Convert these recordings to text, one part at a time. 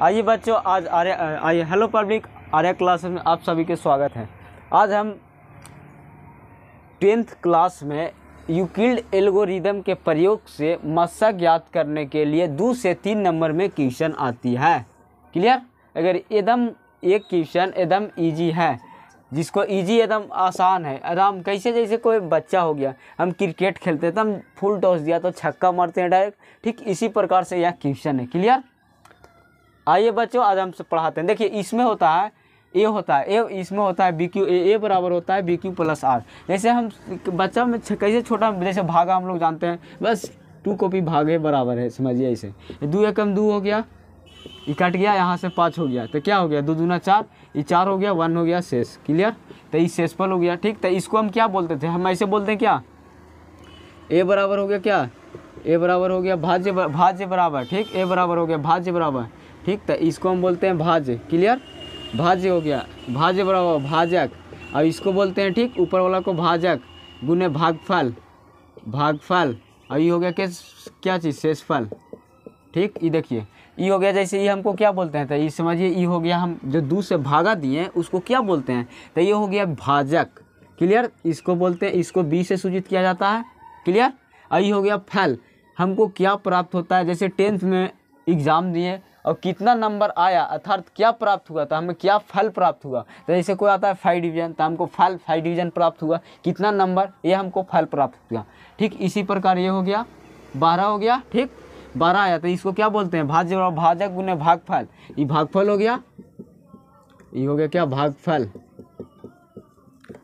आइए बच्चों, आज आर्य आइए हेलो पब्लिक आर्य क्लास में आप सभी के स्वागत है। आज हम टेंथ क्लास में यूक्लिड एल्गोरिदम के प्रयोग से मस्सा ज्ञात करने के लिए दो से तीन नंबर में क्वेश्चन आती है। क्लियर अगर एकदम एक क्वेश्चन एकदम इजी है, जिसको इजी एकदम आसान है आराम कैसे, जैसे कोई बच्चा हो गया, हम क्रिकेट खेलते हैं तो हम फुल टॉस दिया तो छक्का मारते हैं डायरेक्ट ठीक इसी प्रकार से यह क्वेश्चन है। क्लियर आइए बच्चों, आज हम पढ़ाते हैं। देखिए, इसमें होता है, ए होता है, ए, इसमें होता है, बी, क्यू, ए ए बराबर होता है, बी, क्यू प्लस आर। जैसे हम बच्चा में कैसे छोटा, जैसे भागा हम लोग जानते हैं, बस टू कॉपी भागे बराबर है, समझिए ऐसे दो एकम दो हो गया, ये कट गया, यहाँ से पाँच हो गया। तो क्या हो गया? दो दूना चार, ये चार हो गया, वन हो गया, शेष। क्लियर? तो ये शेषफल हो गया, ठीक? तो इसको हम क्या बोलते थे? हम ऐसे बोलते हैं क्या? ए बराबर हो गया क्या? ए बराबर हो गया भाज्य भाज्य बराबर, ठीक? ए बराबर हो गया भाज्य बराबर। ठीक तो इसको हम बोलते हैं भाज्य। क्लियर भाज्य हो गया। भाज्य बराबर भाजक और इसको बोलते हैं ठीक, ऊपर वाला को भाजक गुने भागफल। भागफल। और ये हो गया किस, क्या चीज़? शेषफल। ठीक, ये देखिए। ये हो गया जैसे ये हमको क्या बोलते हैं? तो ये समझिए, ये हो गया हम जो दूध से भागा दिए उसको क्या बोलते हैं? तो ये हो गया भाजक क्लियर इसको बोलते हैं, इसको बी से सूचित किया जाता है। क्लियर और ये हो गया फल। हमको क्या प्राप्त होता है? जैसे टेंथ में एग्ज़ाम दिए और कितना नंबर आया, अर्थात क्या प्राप्त हुआ तो हमें क्या फल प्राप्त हुआ? तो जैसे कोई आता है फाइव डिवीज़न तो हमको फल फाइव डिवीज़न प्राप्त हुआ। कितना नंबर, ये हमको फल प्राप्त हुआ। ठीक, इसी प्रकार ये हो गया। बारह हो गया, ठीक? बारह आया तो इसको क्या बोलते हैं? भाज्य और भाजक गुने भागफल। ये भागफल हो गया। ये हो गया क्या? भागफल।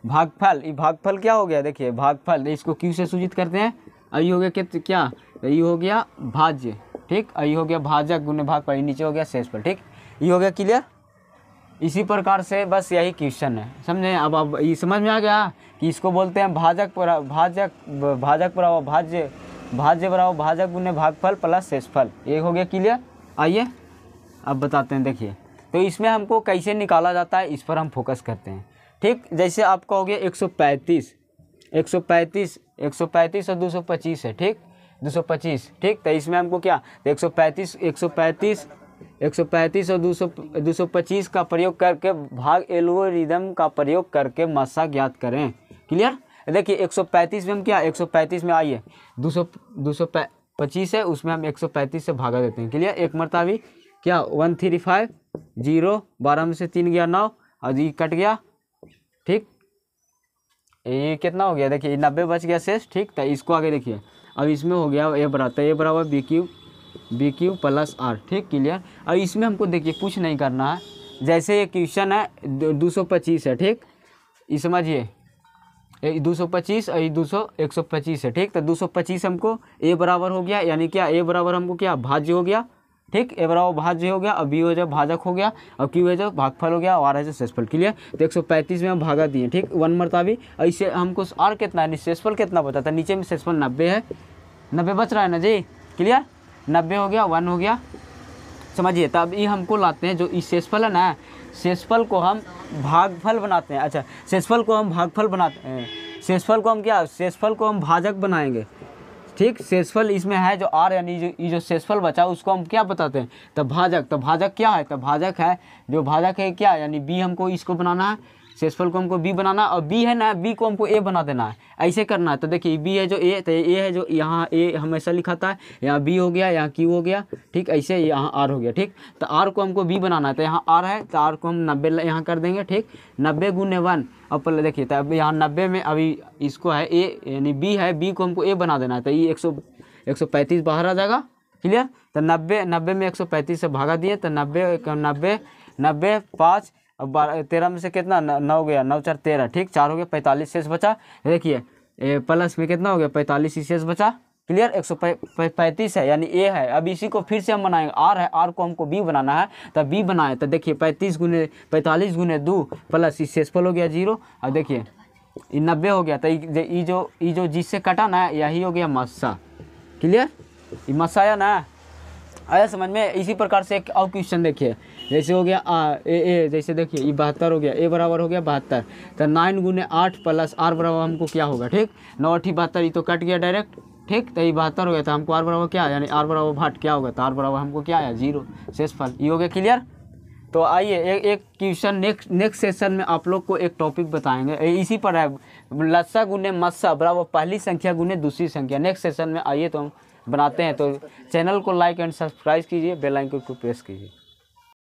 भागफल, ये भागफल क्या हो गया? देखिए, भागफल, इसको क्यू से सूचित करते हैं। और ये हो गया क्या? ये हो गया भाज्य। ठीक? ये हो गया भाजक, गुने भागफल ये नीचे हो गया शेषफल ठीक? ये हो गया क्लियर इसी प्रकार से बस यही क्वेश्चन है, समझे? अब अब ये समझ में आ गया कि इसको बोलते हैं भाजक पर, भाजक भाजक बराबर भाज्य भाज्य बराबर भाजक, गुने भागफल प्लस शेषफल ये हो गया क्लियर आइए, अब बताते हैं, देखिए। तो इसमें हमको कैसे निकाला जाता है, इस पर हम फोकस करते हैं, ठीक? जैसे आपका हो गया 135 135 135 और 225 है, ठीक? 225 ठीक तो इसमें हमको क्या? तो 135 135 135 और 200 225 का प्रयोग करके भाग एल्गोरिदम का प्रयोग करके मस्सा ज्ञात करें। क्लियर? देखिए 135 में हम क्या? 135 में आइए। 200 225 है, उसमें हम 135 से भागा देते हैं। क्लियर? एक मरता भी क्या? वन थ्री फाइव ज़ीरो, बारह में से तीन गया नौ, और ये कट गया। ठीक? ये कितना हो गया? देखिए, नब्बे बच गया शेष। ठीक तो इसको आगे देखिए। अब इसमें हो गया ए बराबर ए बराबर B Q B Q plus R ठीक क्लियर अब इसमें हमको देखिए, कुछ नहीं करना है। जैसे ये क्वेश्चन है, दो सौ पच्चीस है, ठीक? ये समझिए। दो सौ पच्चीस और दो सौ एक सौ पच्चीस है, ठीक? तो दो सौ पच्चीस हमको ए बराबर हो गया, यानी क्या ए बराबर हमको क्या? भाज्य हो गया। ठीक, ए बराबर भाज्य हो गया, अब बी हो जाए भाजक हो गया और क्यू है जो भागफल हो गया, और है जो शेषफल। क्लियर? तो एक सौ पैंतीस में हम भागा दिए, ठीक? वन मरता भी इससे हमको और कितना है शेषफल कितना बचा था? नीचे में शेषफल नब्बे है। नब्बे बच रहा है ना जी? क्लियर? नब्बे हो गया, वन हो गया। समझिए तो अब ये हमको लाते हैं जो इस शेषफल है ना, शेषफल को हम भागफल बनाते हैं। अच्छा शेषफल को हम भागफल बनाते हैं। शेषफल को हम क्या? शेषफल को हम भाजक बनाएँगे। ठीक? सेसफल इसमें है जो आर, यानी जो ये जो सेसफल बचा, उसको हम क्या बताते हैं? तो भाजक। तो भाजक क्या है? तो भाजक है जो भाजक है क्या? यानी बी हमको इसको बनाना है। शेषफल को हमको बी बनाना और बी है ना बी को हमको ए बना देना है। ऐसे करना है। तो देखिए बी है जो ए तो ए है जो यहाँ ए हमेशा लिखा था यहाँ बी हो गया, यहाँ क्यू हो गया, ठीक? ऐसे यहाँ आर हो गया, ठीक? तो आर को हमको बी बनाना है। तो यहाँ आर है तो आर को हम नब्बे यहाँ कर देंगे, ठीक? नब्बे गुने वन पहले देखिए तो अब यहाँ नब्बे में अभी इसको है ए यानी बी है बी को हमको ए बना देना है। तो ये एक सौ एक सौ पैंतीस बाहर आ जाएगा क्लियर तो नब्बे नब्बे में एक सौ पैंतीस से भागा दिए तो नब्बे नब्बे नब्बे, पाँच अब बारह, तेरह में से कितना? नौ गया, नौ चार तेरह, ठीक? चार हो गया, पैंतालीस शेष बचा। देखिए प्लस में कितना हो गया? पैंतालीस ही शेष बचा। क्लियर? एक सौ पैंतीस है, यानी ए है। अब इसी को फिर से हम बनाएँगे। आर है, आर को हमको बी बनाना है। तो बी बनाए तो देखिए, पैंतीस गुने, पैंतालीस गुने दो प्लस ई शेषफल हो गया ज़ीरो। अब देखिए, ये नब्बे हो गया तो ये ये जो ये जो जिससे कटा ना, यही हो गया मस्सा। क्लियर? ये मस्सा आया ना? आया समझ में? इसी प्रकार से एक और क्वेश्चन देखिए। जैसे हो गया आ, ए ए जैसे देखिए ये बहत्तर हो गया ए बराबर हो गया बहत्तर। तो नाइन गुने आठ प्लस आर बराबर हमको क्या होगा ठीक? नौ अठी बहत्तर ये तो कट गया डायरेक्ट ठीक? तो ये बहत्तर हो गया तो हमको आर बराबर क्या यानी आर बराबर भाट क्या होगा? तो आर बराबर हमको क्या आया ज़ीरो शेषफल ये हो गया क्लियर तो आइए एक एक क्वेश्चन नेक्स्ट नेक्स्ट सेशन में आप लोग को एक टॉपिक बताएँगे। इसी पर है लस्सा गुने मस्सा बराबर पहली संख्या गुने दूसरी संख्या। नेक्स्ट सेशन में आइए तो हम बनाते हैं तो चैनल को लाइक एंड सब्सक्राइब कीजिए बेल आइकन को प्रेस कीजिए।